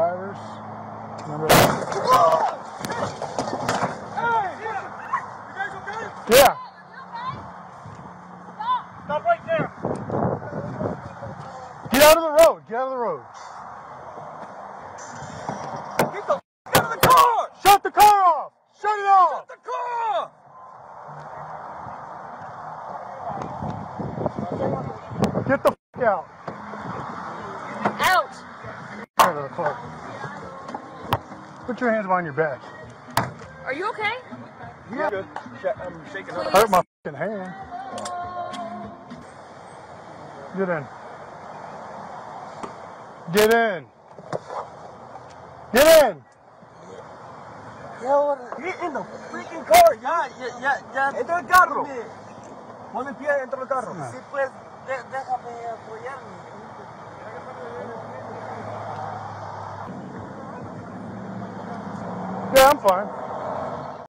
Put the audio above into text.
drivers. Remember Yeah. Stop right there. Get out of the road. Get out of the road. Get the f- out of the car. Shut the car off. Shut it off. The car. Get the f- out. Out! Out of the car. Put your hands behind your back. Are you okay? Yeah. Good. Sh- I'm shaking up. Hurt my fucking hand. Get in. Get in. Get in. Get in the freaking car. Ya, ya, ya, ya. Entra el carro. Pon el pie dentro del carro. Ah. Sí, Yeah, I'm fine.